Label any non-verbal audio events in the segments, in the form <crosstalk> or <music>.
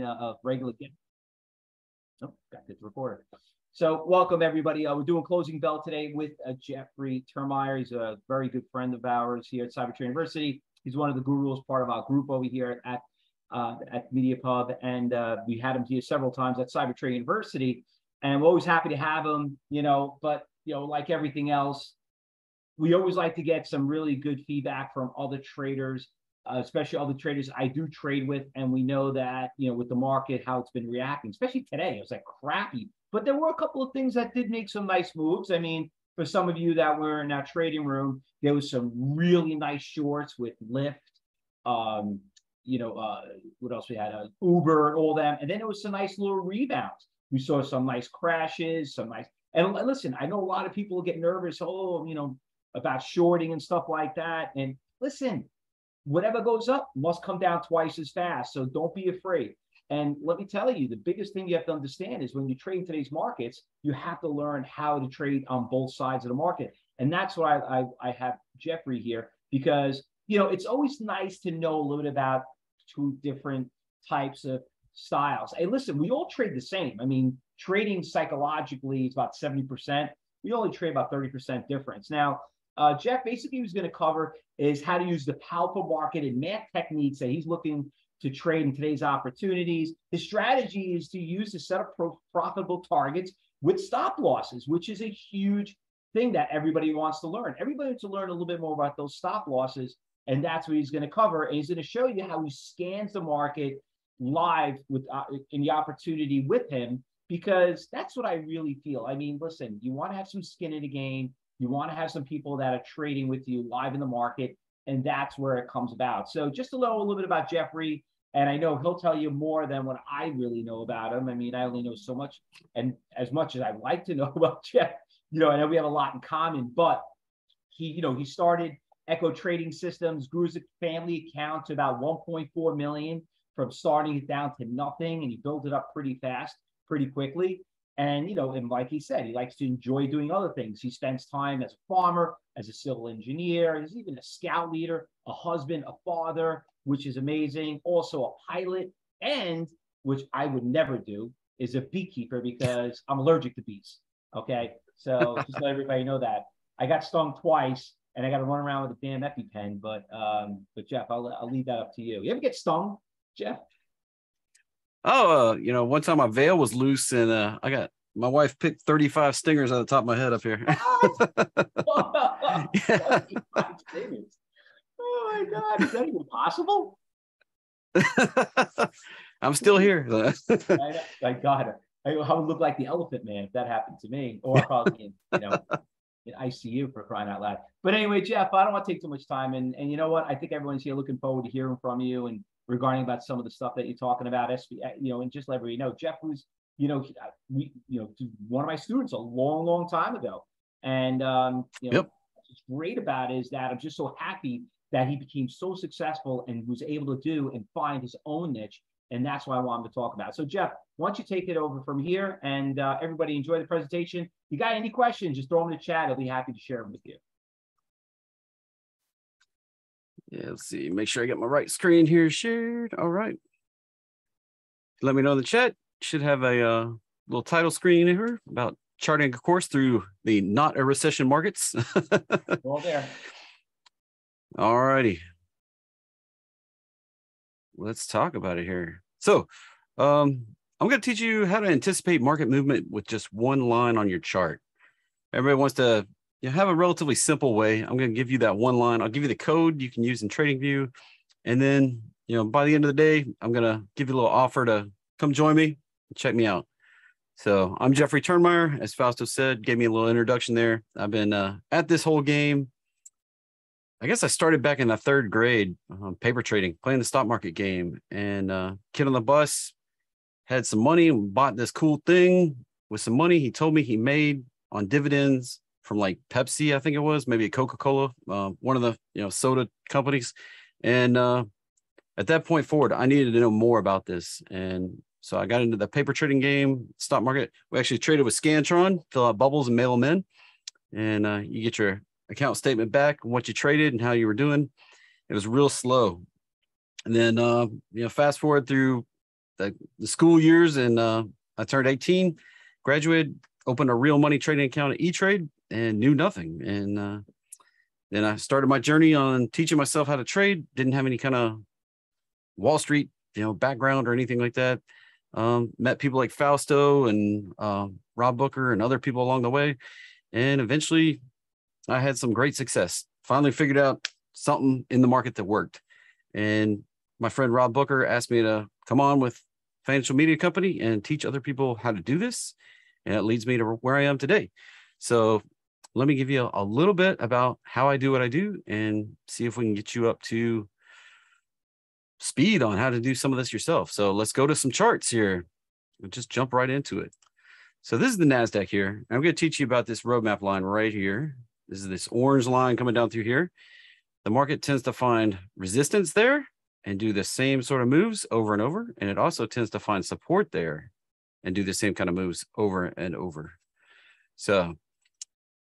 uh, a regular game. Oh, got this recorder. So welcome everybody. Uh, we're doing closing bell today with uh, Jeffry Turnmire. He's a very good friend of ours here at Cybertrade University. He's one of the gurus, part of our group over here at uh, at Media Pub, and uh, we had him here several times at Cybertrade University. And we're always happy to have him, you know. But you know, like everything else, we always like to get some really good feedback from other traders uh, especially all the traders I do trade with, and we know that you know with the market how it's been reacting, especially today. It was like crappy, but there were a couple of things that did make some nice moves. I mean, for some of you that were in our trading room, there was some really nice shorts with Lyft. Um, you know, uh, what else we had? Uh, Uber and all them, and then it was some nice little rebounds. We saw some nice crashes, some nice. And listen, I know a lot of people get nervous, oh, you know, about shorting and stuff like that. And listen, whatever goes up must come down twice as fast. So don't be afraid. And let me tell you, the biggest thing you have to understand is when you trade in today's markets, you have to learn how to trade on both sides of the market. And that's why I, I, I have Jeffry here because, you know, it's always nice to know a little bit about two different types of styles. Hey, listen, we all trade the same. I mean, trading psychologically is about 70%. We only trade about 30% difference. Now, uh, Jeff basically was going to cover is how to use the powerful market and math techniques that he's looking to trade in today's opportunities. His strategy is to use a set of pro- profitable targets with stop losses, which is a huge thing that everybody wants to learn. Everybody wants to learn a little bit more about those stop losses, and that's what he's going to cover. And he's going to show you how he scans the market live with uh, in the opportunity with him because that's what I really feel. I mean, listen, you want to have some skin in the game. You want to have some people that are trading with you live in the market, and that's where it comes about. So just to know a little bit about Jeffry, and I know he'll tell you more than what I really know about him. I mean, I only know so much, and as much as I'd like to <laughs> know about Jeff, you know, I know we have a lot in common, but he, you know, he started Echo Trading Systems, grew his family account to about 1.4 million from starting it down to nothing, and he built it up pretty fast, pretty quickly. And, you know, and like he said, he likes to enjoy doing other things. He spends time as a farmer, as a civil engineer. He's even a scout leader, a husband, a father, which is amazing. Also a pilot, and which I would never do, is a beekeeper because I'm allergic to bees. Okay. So <laughs> just let everybody know that. I got stung twice and I got to run around with a damn EpiPen. But um, but Jeff, I'll I'll leave that up to you. You ever get stung, Jeff? Oh, uh, you know, one time my veil was loose and uh, I got my wife picked 35 stingers out of the top of my head up here. <laughs> <laughs> oh my God. Is that even possible? <laughs> I'm still here. I, I got it. I, I would look like the elephant man if that happened to me, or probably in, you know, in ICU for crying out loud. But anyway, Jeff, I don't want to take too much time. And and you know what? I think everyone's here looking forward to hearing from you and regarding about some of the stuff that you're talking about, SB, you know, and just let everybody know, Jeff was, you know, we, you know, one of my students a long, long time ago. And, um, you know, yep. what's great about it is that I'm just so happy that he became so successful and was able to do and find his own niche. And that's why I wanted to talk about. So, Jeff, why don't you take it over from here and uh, everybody enjoy the presentation. If you got any questions, just throw them in the chat. I'll be happy to share them with you. Yeah, let's see. Make sure I get my right screen here shared. All right. Let me know in the chat. Should have a uh, little title screen here about charting a course through the not a recession markets. <laughs> All there. All righty. Let's talk about it here. So, um, I'm going to teach you how to anticipate market movement with just one line on your chart. Everybody wants to you have a relatively simple way. I'm going to give you that one line. I'll give you the code you can use in TradingView. And then, you know, by the end of the day, I'm going to give you a little offer to come join me, check me out. So I'm Jeffry Turnmire. As Fausto said, gave me a little introduction there. I've been uh, at this whole game. I guess I started back in the third grade, um, paper trading, playing the stock market game. And uh, kid on the bus had some money, bought this cool thing with some money he told me he made on dividends from like Pepsi, I think it was, maybe a Coca Cola, uh, one of the you know soda companies. And uh, at that point forward, I needed to know more about this, and so I got into the paper trading game, stock market. We actually traded with Scantron, fill out bubbles and mail them in, and uh, you get your account statement back, what you traded and how you were doing. It was real slow, and then uh, you know fast forward through the, the school years and uh, I turned 18, graduated, opened a real money trading account at E-Trade and knew nothing. And uh, then I started my journey on teaching myself how to trade. Didn't have any kind of Wall Street, you know, background or anything like that. Um, met people like Fausto and uh, Rob Booker and other people along the way. And eventually I had some great success. Finally figured out something in the market that worked. And my friend Rob Booker asked me to come on with financial media company and teach other people how to do this. And it leads me to where I am today. So let me give you a, a little bit about how I do what I do and see if we can get you up to speed on how to do some of this yourself. So let's go to some charts here. We'll just jump right into it. So this is the NASDAQ here. I'm going to teach you about this roadmap line right here. This is this orange line coming down through here. The market tends to find resistance there and do the same sort of moves over and over. And it also tends to find support there and do the same kind of moves over and over. So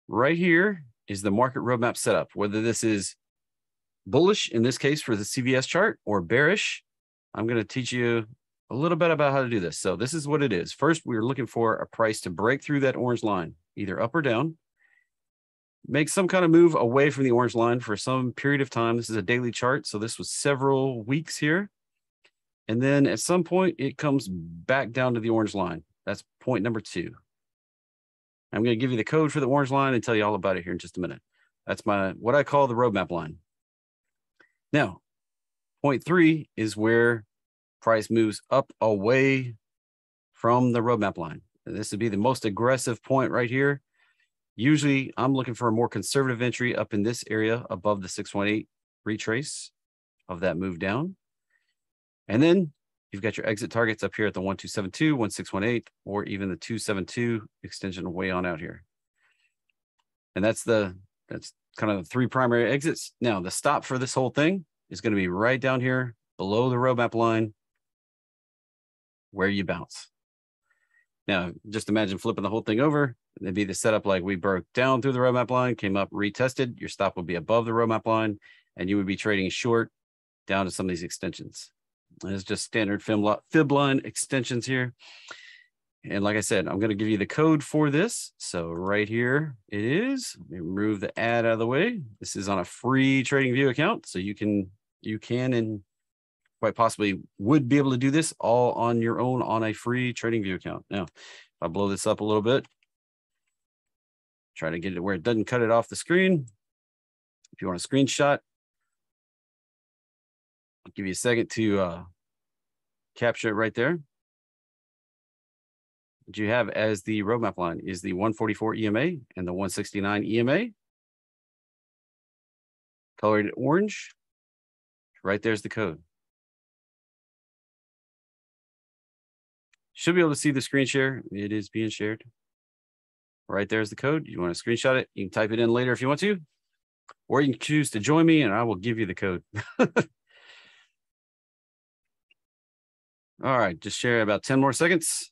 right here is the market roadmap setup, whether this is bullish in this case for the CVS chart or bearish. I'm going to teach you a little bit about how to do this. So this is what it is. First, we're looking for a price to break through that orange line, either up or down. Make some kind of move away from the orange line for some period of time. This is a daily chart. So this was several weeks here. And then at some point, it comes back down to the orange line. That's point number two. I'm going to give you the code for the orange line and tell you all about it here in just a minute. That's my what I call the roadmap line. Now, point three is where price moves up away from the roadmap line. This would be the most aggressive point right here. Usually I'm looking for a more conservative entry up in this area above the 618 retrace of that move down. And then you've got your exit targets up here at the 1272, 1618, or even the 272 extension way on out here. And that's the that's kind of the three primary exits. Now the stop for this whole thing is going to be right down here below the roadmap line where you bounce. Now, just imagine flipping the whole thing over. It'd be the setup like we broke down through the roadmap line, came up, retested. Your stop would be above the roadmap line, and you would be trading short down to some of these extensions. It's just standard fib line extensions here. And like I said, I'm going to give you the code for this. So right here it is. Let me remove the ad out of the way. This is on a free TradingView account. So you can, you can, and quite possibly would be able to do this all on your own on a free TradingView account. Now, if I blow this up a little bit, try to get it where it doesn't cut it off the screen. If you want a screenshot, Give you a second to uh, capture it right there. What you have as the roadmap line is the 144 EMA and the 169 EMA. Colored orange. Right there's the code. Should be able to see the screen share. It is being shared. Right there's the code. You want to screenshot it? You can type it in later if you want to, or you can choose to join me and I will give you the code. <laughs> All right, just share about 10 more seconds.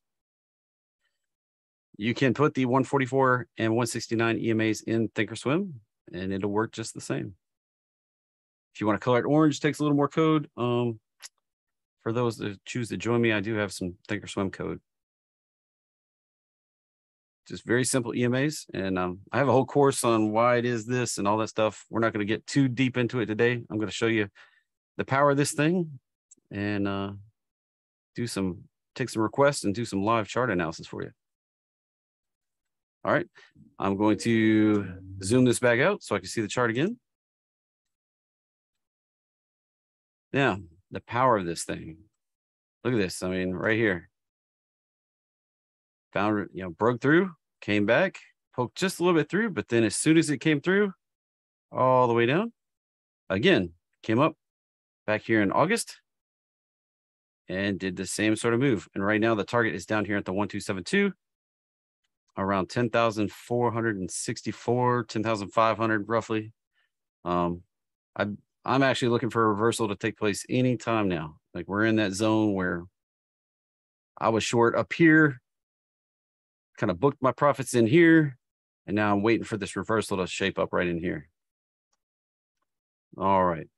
You can put the 144 and 169 EMAs in Thinkorswim and it'll work just the same. If you want to color it orange, takes a little more code. Um, for those that choose to join me, I do have some Thinkorswim code. Just very simple EMAs. And um, I have a whole course on why it is this and all that stuff. We're not going to get too deep into it today. I'm going to show you the power of this thing and uh, do some, take some requests and do some live chart analysis for you. All right, I'm going to zoom this back out so I can see the chart again. Now, the power of this thing. Look at this. I mean, right here. Found, you know, broke through, came back, poked just a little bit through, but then as soon as it came through, all the way down, again, came up back here in August and did the same sort of move. And right now the target is down here at the 1272, around 10,464, 10,500 roughly. Um, I I'm actually looking for a reversal to take place anytime now. Like we're in that zone where I was short up here, kind of booked my profits in here, and now I'm waiting for this reversal to shape up right in here. All right.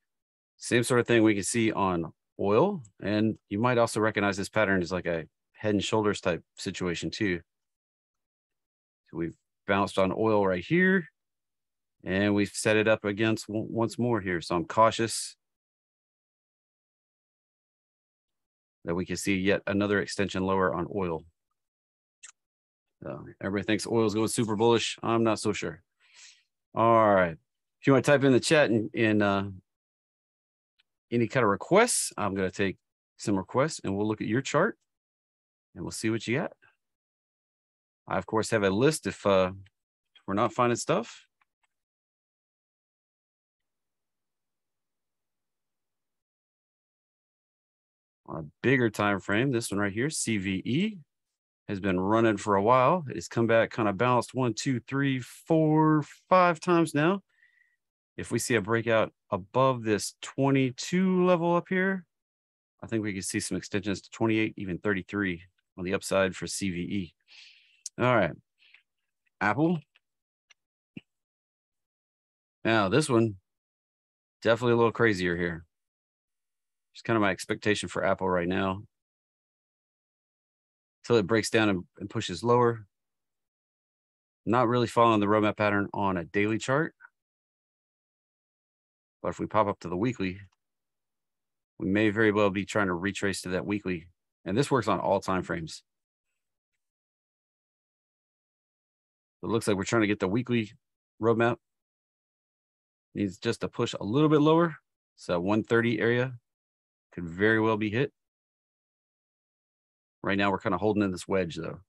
Same sort of thing we can see on oil. And you might also recognize this pattern as like a head and shoulders type situation too. So we've bounced on oil right here and we've set it up against once more here. So I'm cautious that we can see yet another extension lower on oil. So everybody thinks oil is going super bullish. I'm not so sure. All right. If you want to type in the chat and, and uh, any kind of requests, I'm going to take some requests and we'll look at your chart and we'll see what you got. I, of course, have a list if, uh, if we're not finding stuff. On a bigger time frame, this one right here, CVE, has been running for a while. It's come back kind of balanced one, two, three, four, five times now. If we see a breakout above this 22 level up here, I think we could see some extensions to 28, even 33 on the upside for CVE. All right. Apple. Now, this one, definitely a little crazier here. It's kind of my expectation for Apple right now until it breaks down and, and pushes lower. Not really following the roadmap pattern on a daily chart. But if we pop up to the weekly, we may very well be trying to retrace to that weekly. And this works on all time frames. It looks like we're trying to get the weekly roadmap. Needs just to push a little bit lower. So 130 area could very well be hit. Right now, we're kind of holding in this wedge, though.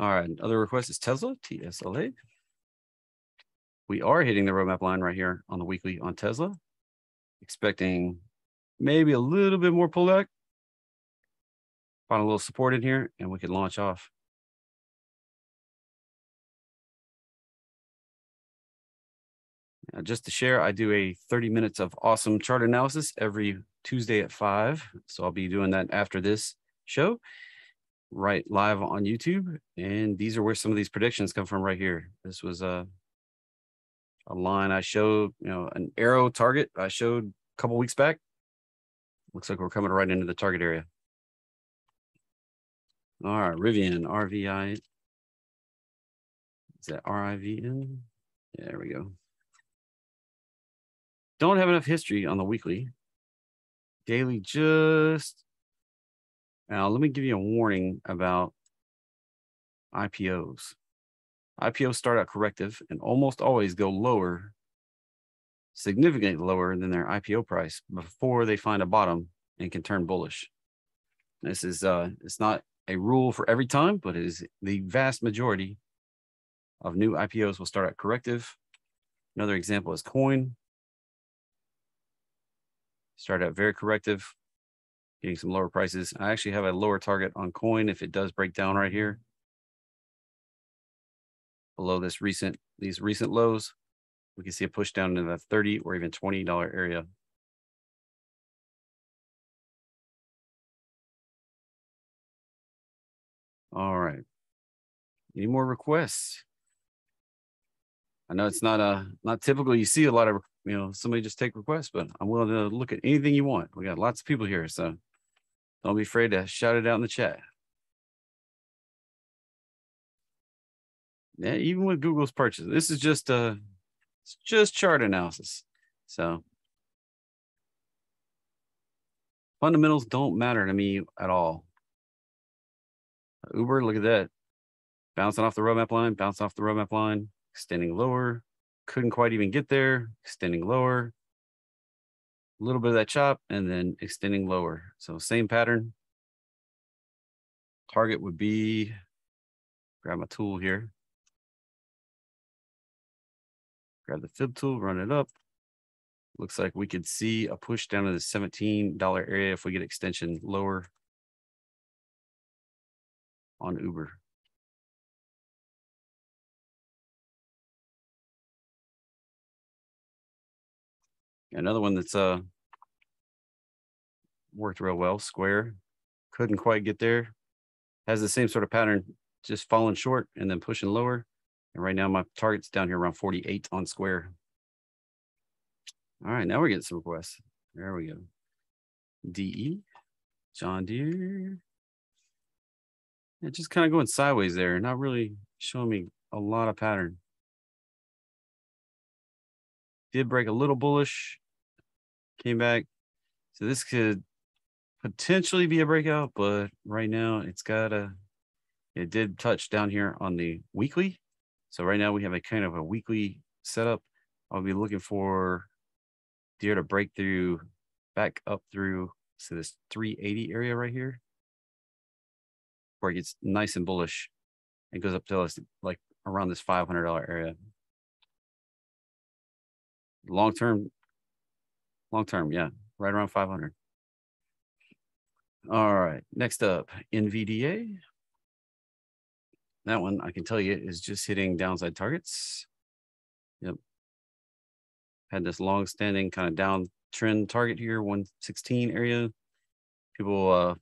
All right, other request is Tesla, TSLA. We are hitting the roadmap line right here on the weekly on Tesla. Expecting maybe a little bit more pullback. Find a little support in here and we can launch off. Uh, just to share, I do a 30 minutes of awesome chart analysis every Tuesday at five. So I'll be doing that after this show, right live on YouTube. And these are where some of these predictions come from right here. This was a, a line I showed, you know, an arrow target I showed a couple weeks back. Looks like we're coming right into the target area. All right, Rivian, RVI. Is that R-I-V-N? Yeah, there we go. Don't have enough history on the weekly. Daily just. Now, let me give you a warning about IPOs. IPOs start out corrective and almost always go lower, significantly lower than their IPO price before they find a bottom and can turn bullish. This is uh it's not a rule for every time, but it is the vast majority of new IPOs will start out corrective. Another example is coin. Started out very corrective, getting some lower prices. I actually have a lower target on coin if it does break down right here below this recent these recent lows. We can see a push down into the 30 or even $20 area. All right. Any more requests? I know it's not a uh, not typical. You see a lot of you know, somebody just take requests, but I'm willing to look at anything you want. We got lots of people here, so don't be afraid to shout it out in the chat. Yeah, even with Google's purchase, this is just uh it's just chart analysis. So fundamentals don't matter to me at all. Uber, look at that. Bouncing off the roadmap line, bouncing off the roadmap line, extending lower, couldn't quite even get there, extending lower, a little bit of that chop, and then extending lower. So same pattern. Target would be, grab my tool here. Grab the fib tool, run it up. Looks like we could see a push down to the $17 area if we get extension lower on Uber. Another one that's uh worked real well, square. Couldn't quite get there. Has the same sort of pattern, just falling short and then pushing lower. And right now my target's down here around 48 on square. All right, now we're getting some requests. There we go. DE, John Deere. Yeah, just kind of going sideways there, not really showing me a lot of pattern. Did break a little bullish, came back. So this could potentially be a breakout, but right now it's got a, it did touch down here on the weekly. So right now we have a kind of a weekly setup. I'll be looking for Deere to break through back up through so this 380 area right here where it gets nice and bullish and goes up to us like around this $500 area. Long term long term yeah right around 500 all right next up nvda that one i can tell you is just hitting downside targets yep had this long standing kind of downtrend target here 116 area people uh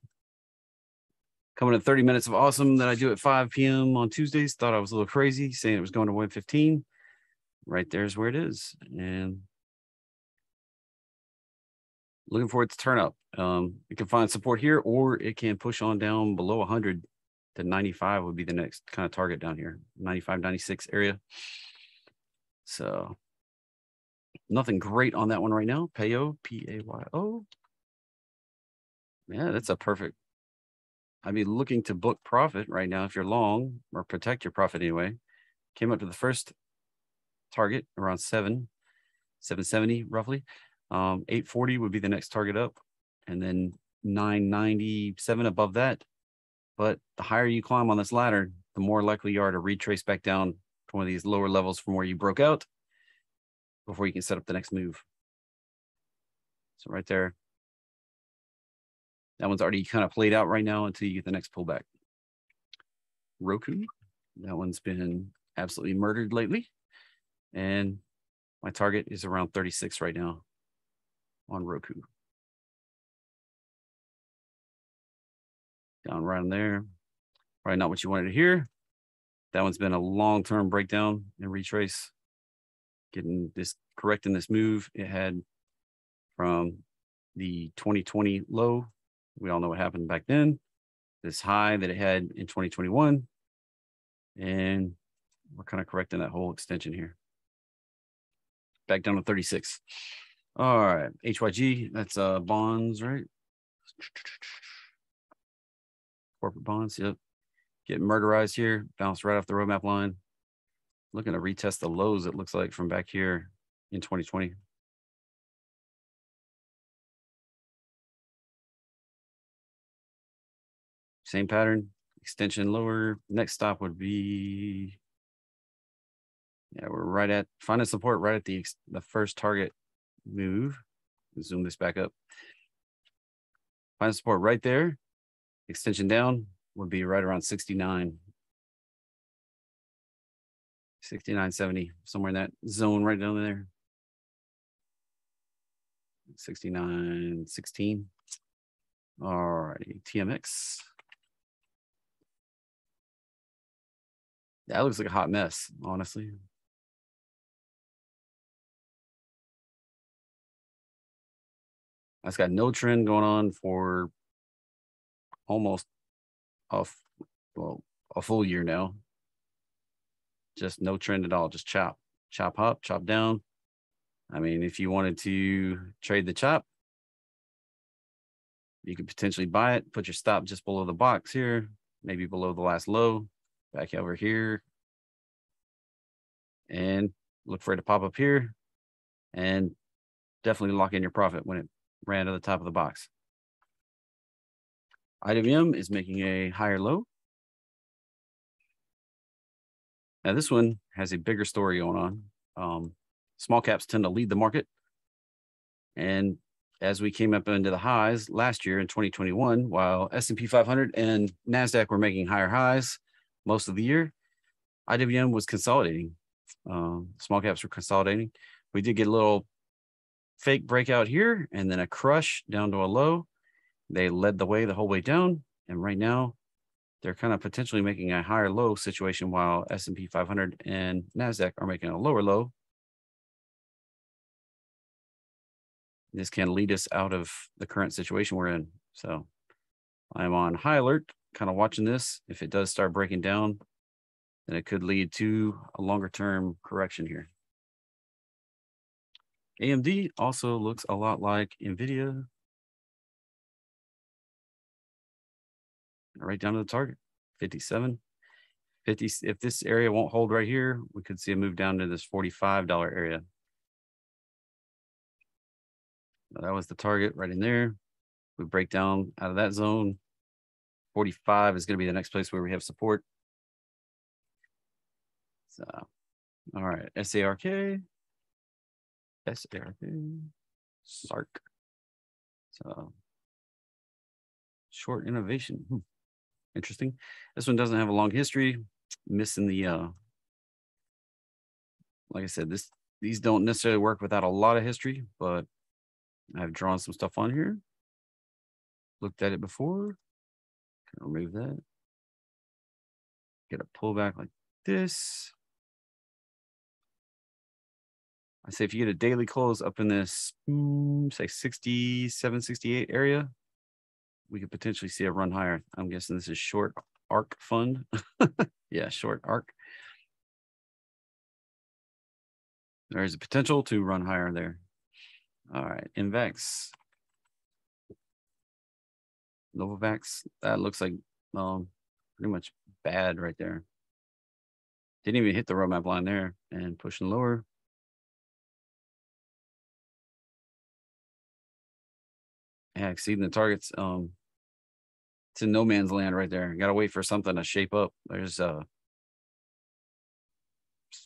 coming at 30 minutes of awesome that I do at 5 p.m. on Tuesdays. Thought I was a little crazy saying it was going to 115. Right there's where it is. And looking for it to turn up. Um, it can find support here or it can push on down below 100 to 95 would be the next kind of target down here 95 96 area so nothing great on that one right now payo p-a-y-o yeah that's a perfect I'd be looking to book profit right now if you're long or protect your profit anyway. Came up to the first target around seven, 770 roughly. Um, 840 would be the next target up, and then 997 above that. But the higher you climb on this ladder, the more likely you are to retrace back down to one of these lower levels from where you broke out before you can set up the next move. So right there, that one's already kind of played out right now until you get the next pullback. Roku, that one's been absolutely murdered lately. And my target is around 36 right now on Roku. Down right in there. Probably not what you wanted to hear. That one's been a long-term breakdown and retrace. Getting this correcting this move it had from the 2020 low we all know what happened back then. This high that it had in 2021. And we're kind of correcting that whole extension here. Back down to 36. All right. HYG, that's uh bonds, right? Corporate bonds, yep. Getting murderized here, bounced right off the roadmap line. Looking to retest the lows, it looks like from back here in 2020. Same pattern, extension lower. Next stop would be, yeah, we're right at, finding support right at the, the first target move. Zoom this back up. Find support right there. Extension down would be right around 69. 69, 70, somewhere in that zone right down there. 69, 16. All righty, TMX. That looks like a hot mess, honestly. That's got no trend going on for almost a well a full year now. Just no trend at all. Just chop, chop up, chop down. I mean, if you wanted to trade the chop, you could potentially buy it, put your stop just below the box here, maybe below the last low, back over here and look for it to pop up here and definitely lock in your profit when it ran to the top of the box. IWM is making a higher low. Now this one has a bigger story going on. Um, small caps tend to lead the market. And as we came up into the highs last year in 2021, while S&P 500 and NASDAQ were making higher highs, most of the year, IWM was consolidating. Um, small caps were consolidating. We did get a little fake breakout here and then a crush down to a low. They led the way the whole way down. And right now, they're kind of potentially making a higher low situation while S&P 500 and NASDAQ are making a lower low. This can lead us out of the current situation we're in. So I'm on high alert, kind of watching this. If it does start breaking down, then it could lead to a longer term correction here. AMD also looks a lot like NVIDIA. Right down to the target, 57. 50, if this area won't hold right here, we could see a move down to this $45 area. That was the target right in there. We break down out of that zone. 45 is going to be the next place where we have support. So, all right, SARK, SARK, SARK. So, short innovation. Hmm. Interesting. This one doesn't have a long history. Missing the, uh, like I said, this these don't necessarily work without a lot of history, but I've drawn some stuff on here. Looked at it before. Can remove that. Get a pullback like this. I say if you get a daily close up in this, mm, say 67, 68 area, we could potentially see a run higher. I'm guessing this is short ARK fund. <laughs> yeah, short ARK. There's a potential to run higher there. All right, Invex. Novavax, that looks like um pretty much bad right there. Didn't even hit the roadmap line there and pushing lower. Yeah, exceeding the targets. Um, it's in no man's land right there. Got to wait for something to shape up. There's uh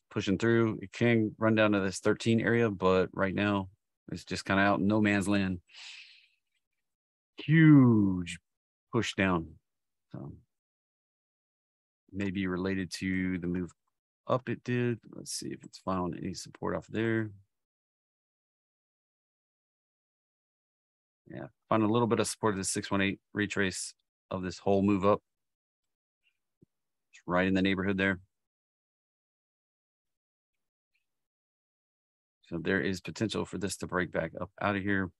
pushing through. It can run down to this 13 area, but right now it's just kind of out in no man's land. Huge push down. Um, maybe related to the move up it did. Let's see if it's found any support off there. Yeah, found a little bit of support of the 618 retrace of this whole move up. It's right in the neighborhood there. So there is potential for this to break back up out of here.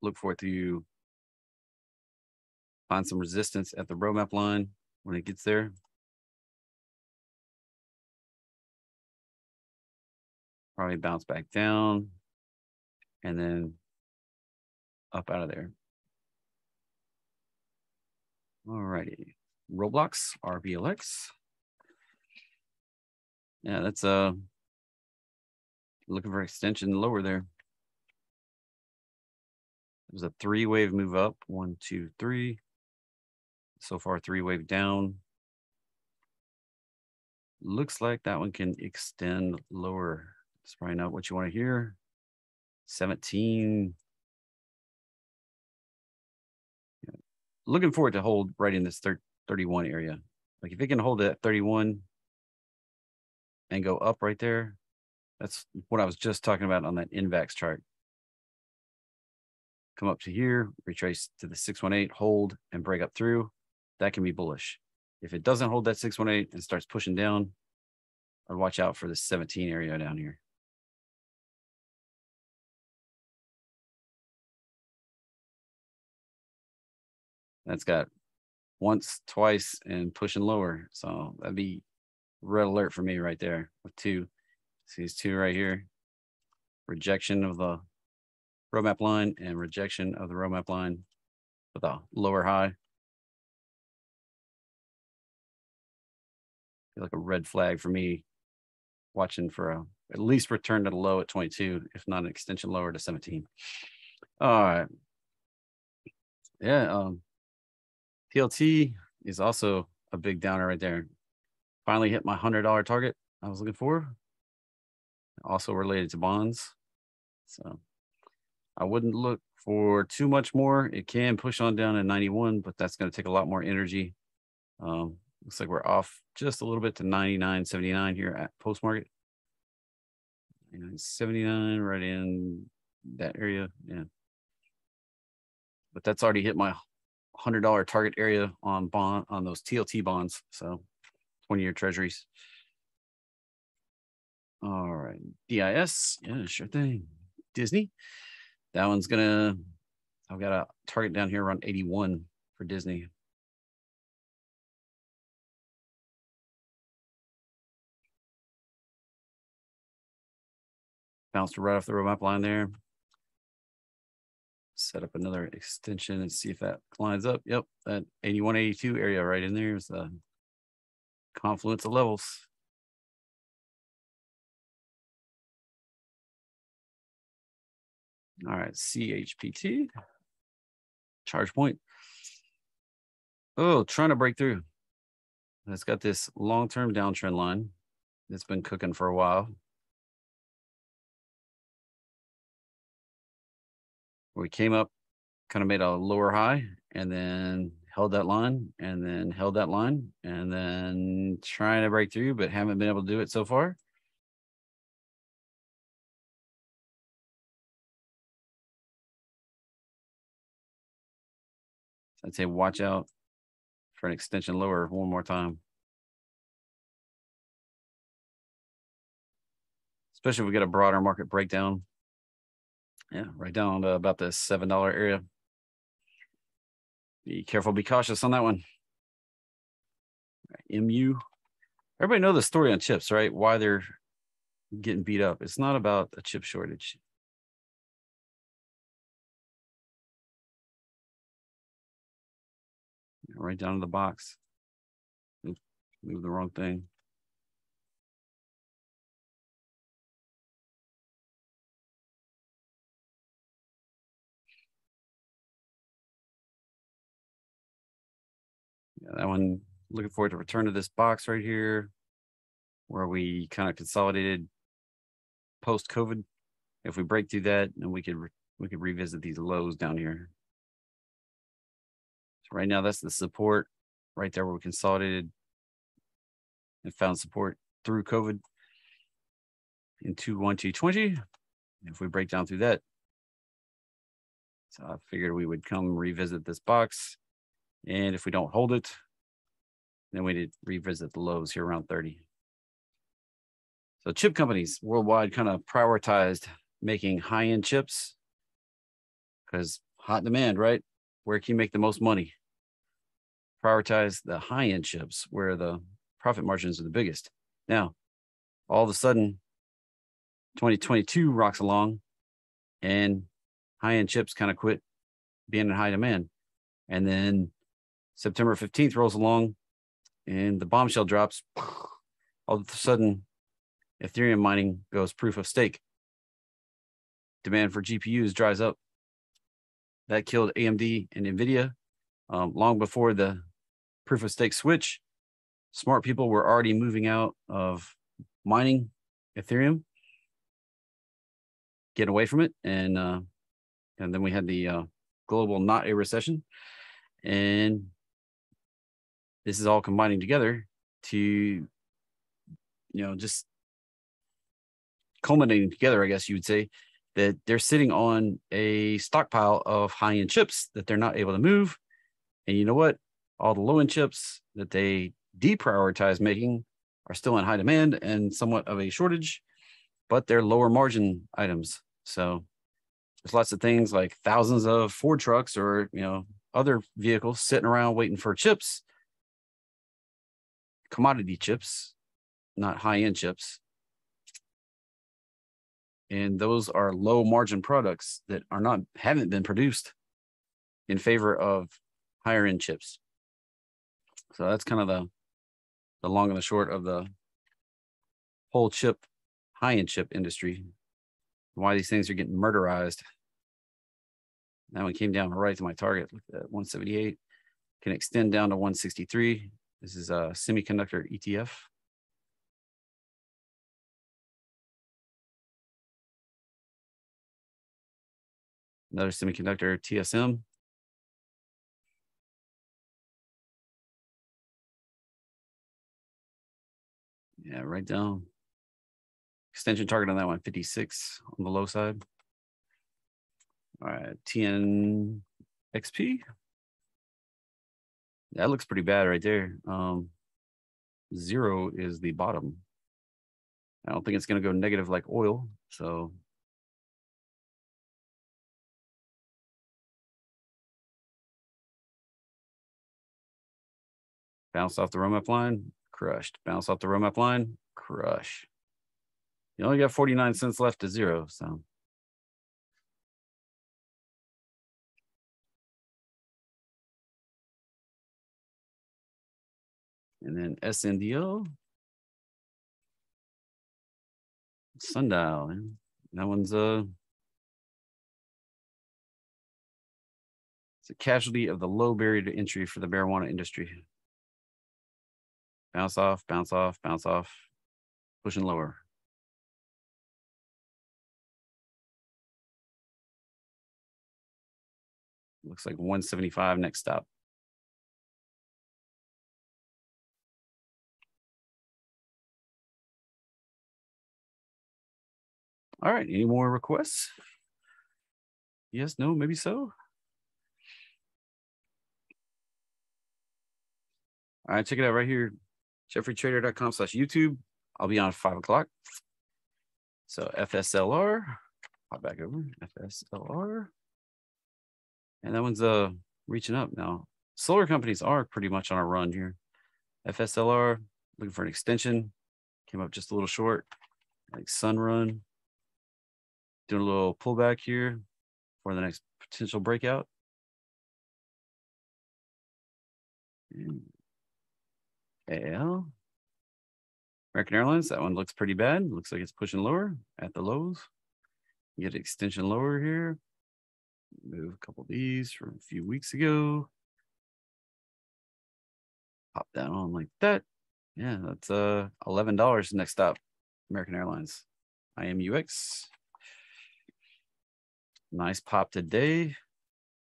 Look for it to you find some resistance at the roadmap line when it gets there. Probably bounce back down and then up out of there. All righty. Roblox, RBLX. Yeah, that's uh looking for extension lower there. There's a three wave move up. One, two, three. So far, three wave down. Looks like that one can extend lower. It's probably not what you want to hear. 17. Looking forward to hold right in this 31 area. Like if it can hold it at 31 and go up right there, that's what I was just talking about on that INVAX chart. Come up to here, retrace to the 618, hold and break up through. That can be bullish. If it doesn't hold that 618 and starts pushing down, I'd watch out for the 17 area down here. That's got once, twice, and pushing lower. So that'd be red alert for me right there with two. See these two right here. Rejection of the roadmap line and rejection of the roadmap line with a lower high. Feel like a red flag for me watching for a at least return to the low at 22, if not an extension lower to 17. All right. Yeah, um, TLT is also a big downer right there. Finally hit my $100 target I was looking for also related to bonds. So I wouldn't look for too much more. It can push on down to 91, but that's going to take a lot more energy. Um, looks like we're off just a little bit to 99.79 here at post market. 79 right in that area. Yeah. But that's already hit my $100 target area on bond on those TLT bonds. So 20 year treasuries. All right, DIS, yeah, sure thing. Disney. That one's gonna, I've got a target down here around 81 for Disney. Bounced right off the roadmap line there. Set up another extension and see if that lines up. Yep, that 81, 82 area right in there is the confluence of levels. All right, CHPT, ChargePoint. Oh, trying to break through. It's got this long-term downtrend line that's been cooking for a while. We came up, kind of made a lower high and then held that line and then held that line and then trying to break through, but haven't been able to do it so far. I'd say watch out for an extension lower one more time. Especially if we get a broader market breakdown. Yeah, right down to about the $7 area. Be careful, be cautious on that one. MU. Everybody know the story on chips, right? Why they're getting beat up. It's not about a chip shortage. right down to the box. Move the wrong thing. Yeah, that one looking forward to return to this box right here where we kind of consolidated post COVID. If we break through that, then we could we could revisit these lows down here. Right now, that's the support right there where we consolidated and found support through COVID in 21220. If we break down through that, so I figured we would come revisit this box. And if we don't hold it, then we did revisit the lows here around 30. So chip companies worldwide kind of prioritized making high-end chips because hot demand, right? Where can you make the most money? prioritize the high end chips where the profit margins are the biggest. Now, all of a sudden, 2022 rocks along and high end chips kind of quit being in high demand. And then September 15th rolls along and the bombshell drops. All of a sudden, Ethereum mining goes proof of stake. Demand for GPUs dries up. That killed AMD and NVIDIA um, long before the proof of stake switch, smart people were already moving out of mining Ethereum, get away from it, and uh, and then we had the uh, global not a recession, and this is all combining together to, you know, just culminating together, I guess you would say, that they're sitting on a stockpile of high end chips that they're not able to move. And you know what? all the low end chips that they deprioritize making are still in high demand and somewhat of a shortage, but they're lower margin items. So there's lots of things like thousands of Ford trucks or you know other vehicles sitting around waiting for chips, commodity chips, not high end chips. And those are low margin products that are not haven't been produced in favor of higher end chips. So that's kind of the the long and the short of the whole chip, high end chip industry. Why these things are getting murderized. That one came down right to my target, look at 178. Can extend down to 163. This is a semiconductor ETF. Another semiconductor TSM. Yeah, right down. Extension target on that one, 56 on the low side. All right, TN XP. That looks pretty bad right there. Um, zero is the bottom. I don't think it's going to go negative like oil. So bounce off the roadmap line, crushed. Bounce off the roadmap line, crush. You only got 49 cents left to zero. So And then SNDO. Sundial. That one's a, it's a casualty of the low barrier to entry for the marijuana industry. Bounce off, bounce off, bounce off, pushing lower. Looks like 175 next stop. All right, any more requests? Yes, no, maybe so. All right, check it out right here. JeffryTrader.com slash YouTube. I'll be on at five o'clock. So FSLR, pop back over, FSLR. And that one's uh reaching up now. Solar companies are pretty much on a run here. FSLR, looking for an extension. Came up just a little short, like Sunrun. Doing a little pullback here for the next potential breakout. AL. American Airlines, that one looks pretty bad. Looks like it's pushing lower at the lows. Get extension lower here. Move a couple of these from a few weeks ago. Pop that on like that. Yeah, that's uh eleven dollars next stop. American Airlines. IMUX. Nice pop today.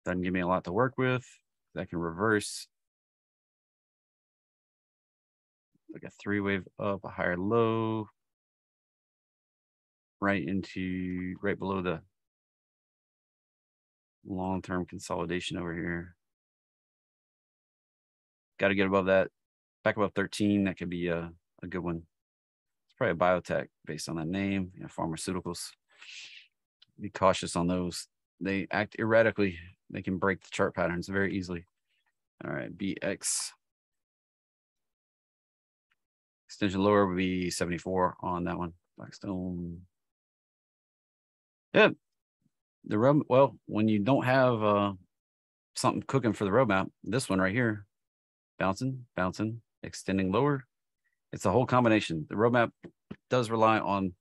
Doesn't give me a lot to work with. That can reverse like a three wave up, a higher low, right into right below the long term consolidation over here. Got to get above that, back above 13. That could be a, a good one. It's probably a biotech based on that name, you know, pharmaceuticals. Be cautious on those. They act erratically. They can break the chart patterns very easily. All right, BX. Extension lower would be 74 on that one. Blackstone. Yeah. The road, well, when you don't have uh, something cooking for the roadmap, this one right here, bouncing, bouncing, extending lower. It's a whole combination. The roadmap does rely on,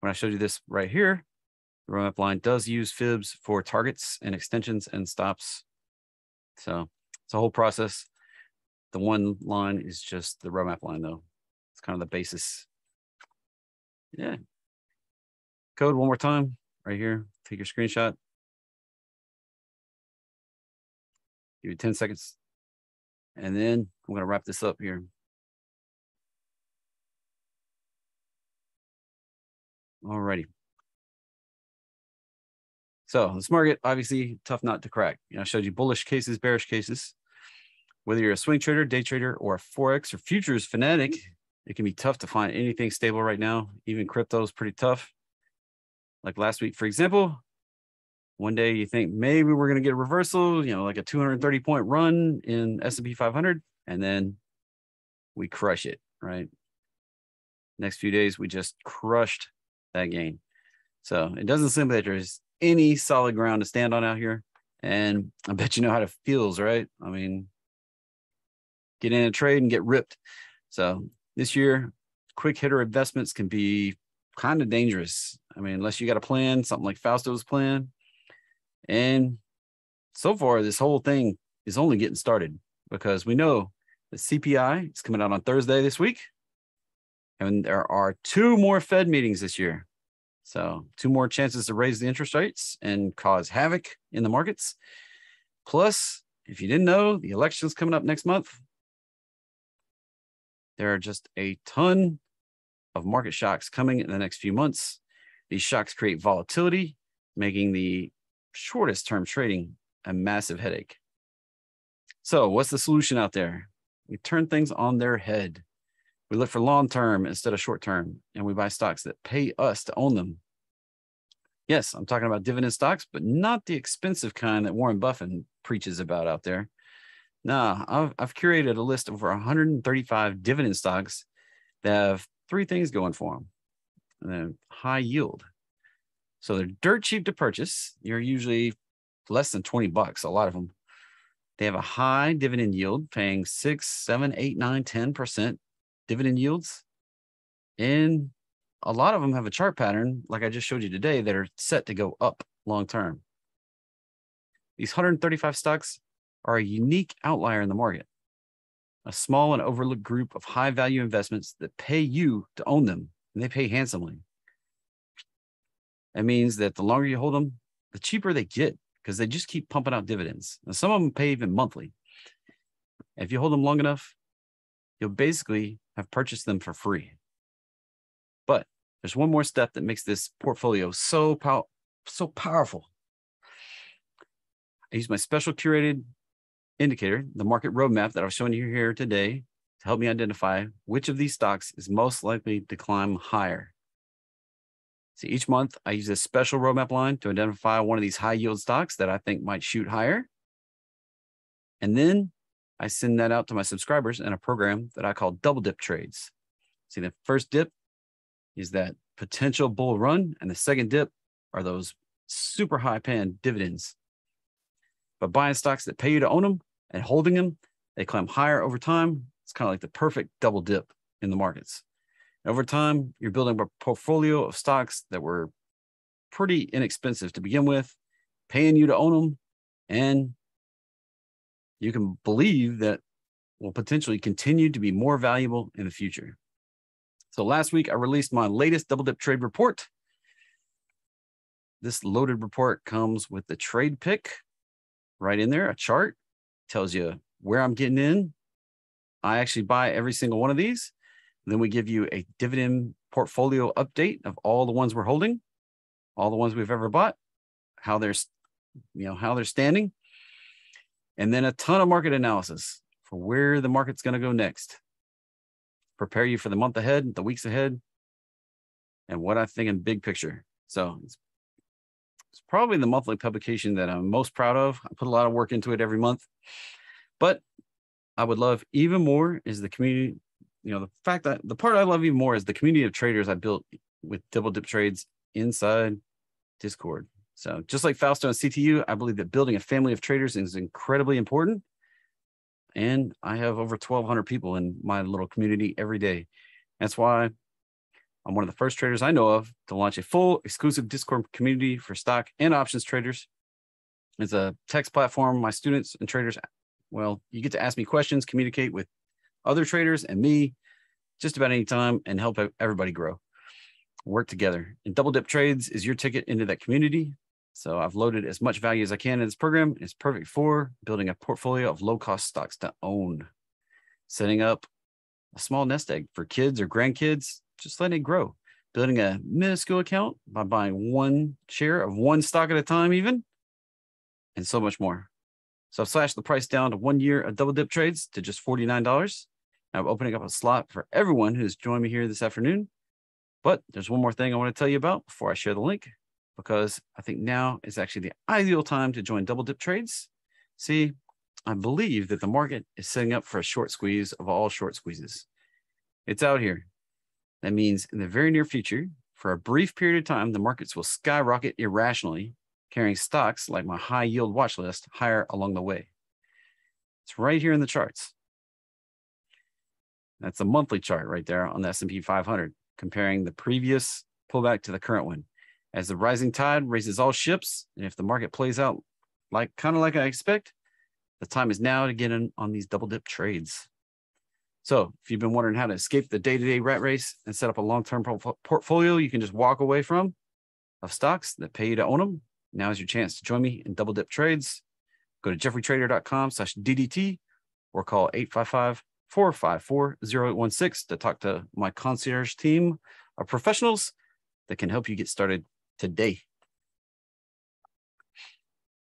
when I showed you this right here, the roadmap line does use fibs for targets and extensions and stops. So it's a whole process. The one line is just the roadmap line though. It's kind of the basis. Yeah. Code one more time right here. Take your screenshot. Give you 10 seconds. And then I'm going to wrap this up here. All righty. So this market, obviously tough not to crack. You know, I showed you bullish cases, bearish cases. Whether you're a swing trader, day trader, or a Forex or futures fanatic, it can be tough to find anything stable right now. Even crypto is pretty tough. Like last week, for example, one day you think maybe we're going to get a reversal, you know, like a 230 point run in S&P 500, and then we crush it, right? Next few days, we just crushed that gain. So it doesn't seem that there's any solid ground to stand on out here. And I bet you know how it feels, right? I mean, get in a trade and get ripped. So this year, quick hitter investments can be kind of dangerous. I mean, unless you got a plan, something like Fausto's plan. And so far, this whole thing is only getting started because we know the CPI is coming out on Thursday this week. And there are two more Fed meetings this year. So, two more chances to raise the interest rates and cause havoc in the markets. Plus, if you didn't know, the election's coming up next month. There are just a ton of market shocks coming in the next few months. These shocks create volatility, making the shortest term trading a massive headache. So, what's the solution out there? We turn things on their head. We look for long term instead of short term, and we buy stocks that pay us to own them. Yes, I'm talking about dividend stocks, but not the expensive kind that Warren Buffett preaches about out there. Nah, I've, I've curated a list of over 135 dividend stocks that have three things going for them. And then high yield. So they're dirt cheap to purchase. You're usually less than 20 bucks, a lot of them. They have a high dividend yield, paying six, seven, eight, nine, 10% dividend yields. And a lot of them have a chart pattern, like I just showed you today, that are set to go up long term. These 135 stocks are a unique outlier in the market, a small and overlooked group of high value investments that pay you to own them, and they pay handsomely. That means that the longer you hold them, the cheaper they get because they just keep pumping out dividends. And some of them pay even monthly. If you hold them long enough, you'll basically have purchased them for free. But there's one more step that makes this portfolio so pow- so powerful. I use my special curated indicator, the market roadmap that I've shown you here today, to help me identify which of these stocks is most likely to climb higher. So each month I use this special roadmap line to identify one of these high yield stocks that I think might shoot higher. And then I send that out to my subscribers in a program that I call double dip trades. See, the first dip is that potential bull run, and the second dip are those super high paying dividends. But buying stocks that pay you to own them and holding them, they climb higher over time. It's kind of like the perfect double dip in the markets. Over time, you're building a portfolio of stocks that were pretty inexpensive to begin with, paying you to own them, and you can believe that will potentially continue to be more valuable in the future. So last week, I released my latest double dip trade report. This loaded report comes with the trade pick right in there, a chart tells you where I'm getting in. I actually buy every single one of these. Then we give you a dividend portfolio update of all the ones we're holding, all the ones we've ever bought, how they're, you know, how they're standing, and then a ton of market analysis for where the market's going to go next. Prepare you for the month ahead, the weeks ahead, and what I think in big picture. So it's, it's probably the monthly publication that I'm most proud of. I put a lot of work into it every month, but I would love even more is the community you know the fact that the part I love even more is the community of traders I built with double dip trades inside Discord. So just like Fausto and CTU, I believe that building a family of traders is incredibly important. And I have over 1,200 people in my little community every day. That's why I'm one of the first traders I know of to launch a full exclusive Discord community for stock and options traders. It's a text platform. My students and traders, well, you get to ask me questions, communicate with other traders and me just about any time and help everybody grow. Work together. And Double Dip Trades is your ticket into that community. So I've loaded as much value as I can in this program. It's perfect for building a portfolio of low cost stocks to own, setting up a small nest egg for kids or grandkids, just letting it grow, building a minuscule account by buying one share of one stock at a time, even, and so much more. So I've slashed the price down to one year of double dip trades to just $49. I'm opening up a slot for everyone who's joined me here this afternoon. But there's one more thing I want to tell you about before I share the link, because I think now is actually the ideal time to join double dip trades. See, I believe that the market is setting up for a short squeeze of all short squeezes. It's out here. That means in the very near future, for a brief period of time, the markets will skyrocket irrationally, carrying stocks like my high yield watch list higher along the way. It's right here in the charts. That's a monthly chart right there on the S&P 500, comparing the previous pullback to the current one. As the rising tide raises all ships, and if the market plays out like kind of like I expect, the time is now to get in on these double dip trades. So if you've been wondering how to escape the day-to-day rat race and set up a long-term portfolio you can just walk away from of stocks that pay you to own them, now is your chance to join me in double dip trades. Go to jeffrytrader.com slash DDT or call 855 454 0816 to talk to my concierge team of professionals that can help you get started today.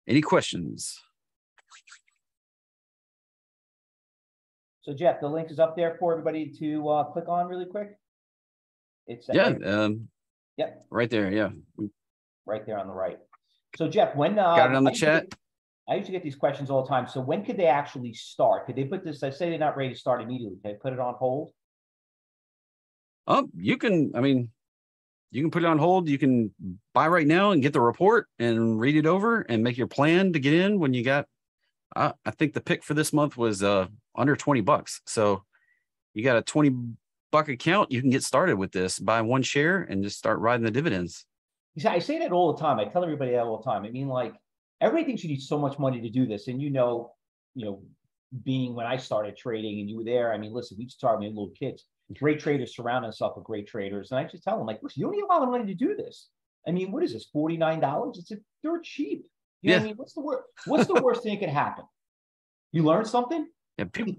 Any questions? So Jeff, the link is up there for everybody to uh, click on really quick. It's yeah, um, yep, right there. Yeah, right there on the right. So Jeff, when uh, got it on the chat. I used to get these questions all the time. So when could they actually start? Could they put this? I say they're not ready to start immediately. Can they put it on hold? Um, you can. I mean, you can put it on hold. You can buy right now and get the report and read it over and make your plan to get in when you got. Uh, I think the pick for this month was uh under twenty bucks. So you got a twenty buck account. You can get started with this. Buy one share and just start riding the dividends. You see, I say that all the time. I tell everybody that all the time. I mean, like everything you need so much money to do this, and you know, you know, being when I started trading and you were there. I mean, listen, we just started being little kids. Great traders surround themselves with great traders, and I just tell them like, listen, you don't need a lot of money to do this. I mean, what is this? Forty nine dollars? It's a dirt cheap. You know yeah. I mean? What's the worst? What's the worst thing that could happen? You learn something. Yeah, people.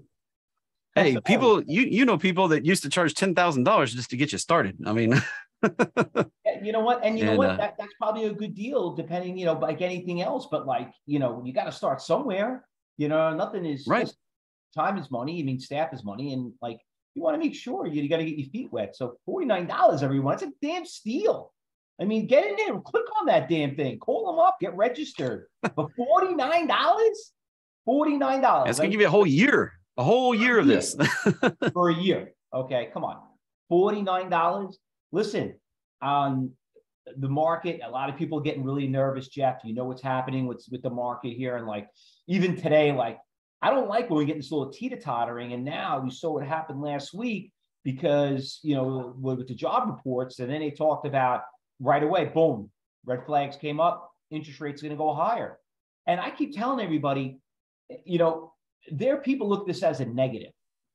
Hey, people, you you know people that used to charge ten thousand dollars just to get you started. I mean, <laughs> you know what? And you and, know what? Uh, that, that's probably a good deal, depending, you know, like anything else. But like, you know, you got to start somewhere. You know, nothing is right. Time is money. I mean, staff is money, and like, you want to make sure you, you got to get your feet wet. So forty nine dollars, everyone. It's a damn steal. I mean, get in there, click on that damn thing, call them up, get registered. <laughs> For forty nine dollars, forty nine dollars. That's gonna give you a whole year, a whole year of this <laughs> for a year. Okay, come on, forty nine dollars listen, on the market, a lot of people getting really nervous, Jeff. You know what's happening with, with the market here. And like even today, like I don't like when we get this little teeter tottering. And now we saw what happened last week because, you know, with the job reports, and then they talked about right away, boom, red flags came up, interest rates going to go higher. And I keep telling everybody, you know, there people look this as a negative,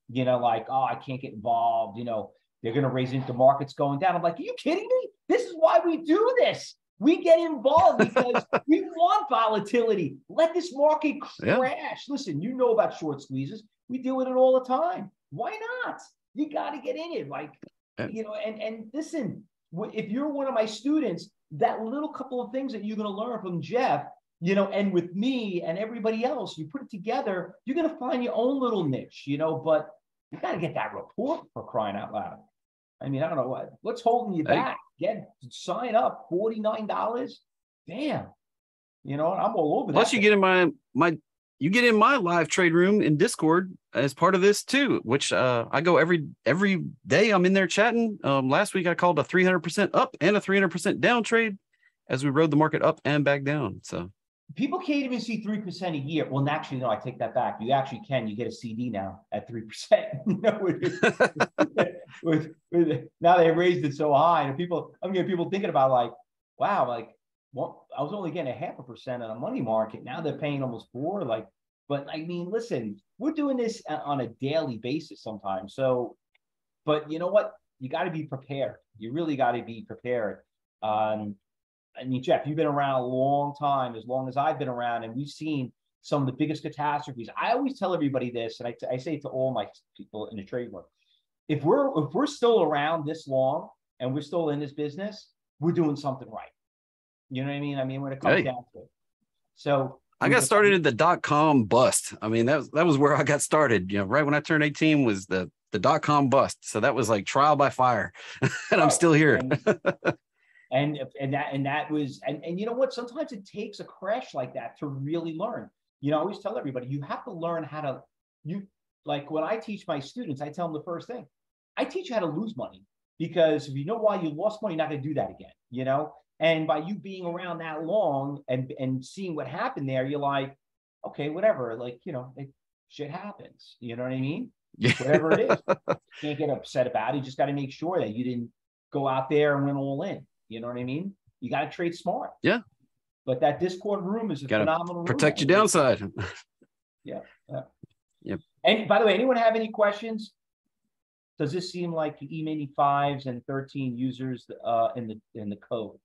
you know, like, oh, I can't get involved, you know, they're going to raise it. The market's going down. I'm like, are you kidding me? This is why we do this. We get involved because <laughs> we want volatility. Let this market crash. Yeah. Listen, you know about short squeezes. We deal with it all the time. Why not? You got to get in it. Like, you know, and and listen, if you're one of my students, that little couple of things that you're going to learn from Jeff, you know, and with me and everybody else, you put it together, you're going to find your own little niche, you know, but you got to get that report for crying out loud. I mean, I don't know what what's holding you back. Get sign up, forty nine dollars. Damn, you know I'm all over. Plus, you get in my my you get in my live trade room in Discord as part of this too, which uh, I go every every day. I'm in there chatting. Um, last week I called a 300% up and a 300% down trade as we rode the market up and back down. So people can't even see 3% a year. Well, naturally, no, I take that back. You actually can. You get a CD now at 3%. <laughs> you know, <laughs> <laughs> with, with, now they raised it so high. And people, I'm getting people thinking about like, wow, like, well, I was only getting a half a percent on a money market. Now they're paying almost four. Like, but I mean, listen, we're doing this on a daily basis sometimes. So, but you know what? You got to be prepared. You really got to be prepared. Um, I mean, Jeff, you've been around a long time, as long as I've been around, and we've seen some of the biggest catastrophes. I always tell everybody this, and I, I say it to all my people in the trade world. If we're if we're still around this long and we're still in this business, we're doing something right. You know what I mean? I mean, when it comes hey. down to it. So I got started in the dot com bust. I mean, that was that was where I got started. You know, right when I turned 18 was the the dot com bust. So that was like trial by fire. <laughs> and right. I'm still here. and and that and that was and, and you know what sometimes it takes a crash like that to really learn you know i always tell everybody you have to learn how to you like when i teach my students i tell them the first thing i teach you how to lose money because if you know why you lost money you're not going to do that again you know and by you being around that long and and seeing what happened there you're like okay whatever like you know it, shit happens you know what i mean yeah. whatever it is you <laughs> can't get upset about it you just got to make sure that you didn't go out there and went all in you know what I mean? You got to trade smart. Yeah. But that Discord room is a phenomenal Protect room. your downside. <laughs> yeah. Yeah. Yep. And by the way, anyone have any questions? Does this seem like E-mini fives and 13 users uh, in the in the code?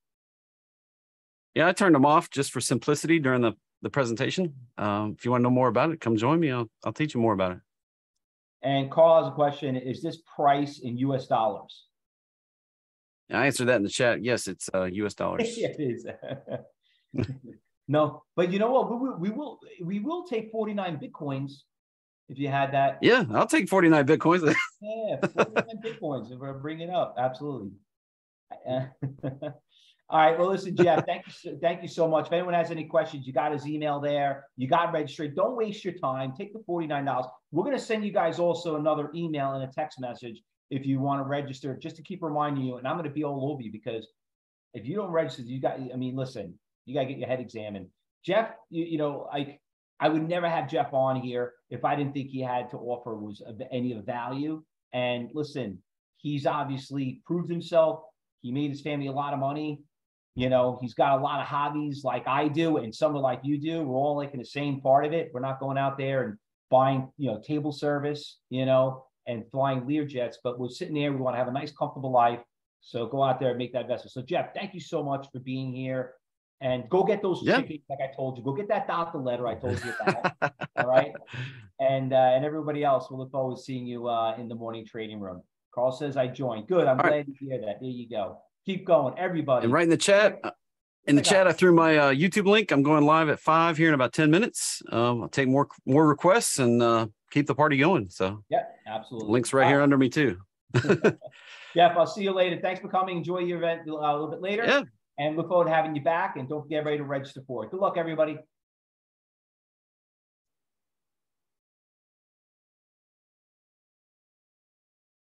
Yeah, I turned them off just for simplicity during the, the presentation. Um, if you want to know more about it, come join me. I'll, I'll teach you more about it. And Carl has a question. Is this price in US dollars? I answered that in the chat. Yes, it's uh, U.S. dollars. <laughs> yeah, it is. <laughs> no, but you know what? We will, we will we will take 49 bitcoins if you had that. Yeah, I'll take 49 bitcoins. yeah, 49 bitcoins if we're bringing it up. Absolutely. <laughs> All right. Well, listen, Jeff, thank you. So, thank you so much. If anyone has any questions, you got his email there. You got registered. Don't waste your time. Take the $49. We're going to send you guys also another email and a text message if you want to register, just to keep reminding you. And I'm going to be all over you because if you don't register, you got, I mean, listen, you got to get your head examined. Jeff, you, you know, I, I would never have Jeff on here if I didn't think he had to offer was of any of value. And listen, he's obviously proved himself. He made his family a lot of money. You know, he's got a lot of hobbies like I do, and some are like you do. We're all like in the same part of it. We're not going out there and buying, you know, table service, you know, and flying Lear jets, but we're sitting there. We want to have a nice, comfortable life. So go out there and make that investment. So Jeff, thank you so much for being here. And go get those Yeah. tickets, like I told you. Go get that doctor letter I told you about. <laughs> all right. And uh, and everybody else, we'll look forward to seeing you uh, in the morning trading room. Carl says I joined. Good. I'm All glad right. to hear that. There you go. Keep going, everybody. And right in the chat, uh, in the I chat, I threw my uh, YouTube link. I'm going live at five here in about 10 minutes. Um, I'll take more more requests and uh, keep the party going. So Yeah, absolutely. links right All here under me too. <laughs> <laughs> Jeff, I'll see you later. Thanks for coming. Enjoy your event uh, a little bit later. Yeah. And look forward to having you back. And don't forget ready to register for it. Good luck, everybody.